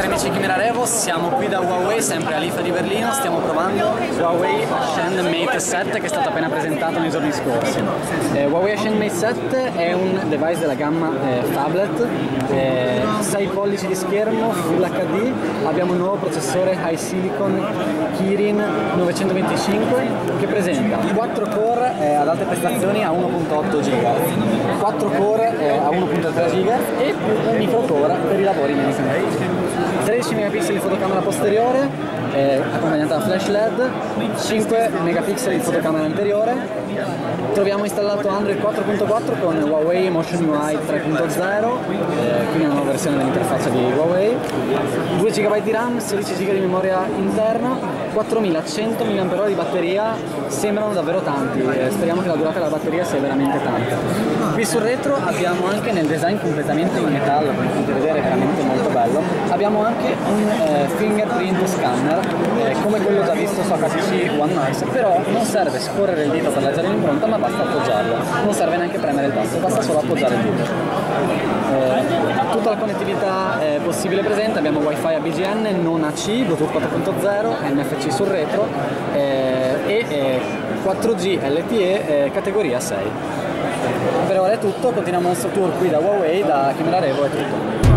Marco, siamo qui da Huawei, sempre all'IFA di Berlino, stiamo provando Huawei Ascend Mate 7 che è stato appena presentato nei giorni scorsi. Eh, Huawei Ascend Mate 7 è un device della gamma eh, tablet, eh, 6 pollici di schermo, Full HD, abbiamo un nuovo processore High Silicon Kirin 925 che presenta 4 core eh, ad alte prestazioni a 1.8 GHz, 4 core eh, a 1.3 GHz e un microcore per i lavori meno. 13 megapixel di fotocamera posteriore eh, accompagnata da flash LED, 5 megapixel di fotocamera anteriore, troviamo installato Android 4.4 con Huawei Motion UI 3.0, eh, quindi una nuova versione dell'interfaccia di Huawei, 2 GB di RAM, 16 GB di memoria interna, 4100 mAh di batteria, sembrano davvero tanti, eh, speriamo che la durata della batteria sia veramente tanta. Qui sul retro abbiamo anche nel design completamente in metallo, come potete vedere bello, abbiamo anche un eh, fingerprint scanner eh, come quello già visto su HTC One Nice, però non serve scorrere il dito per leggere l'impronta ma basta appoggiarlo, non serve neanche premere il tasto, basta solo appoggiare il dito. Eh, tutta la connettività eh, possibile presente, abbiamo wifi a BGN, non AC, Bluetooth 4.0, NFC sul retro eh, e 4G LTE eh, categoria 6. Per ora è tutto, continuiamo il nostro tour qui da Huawei, da Chimera Revo è tutto.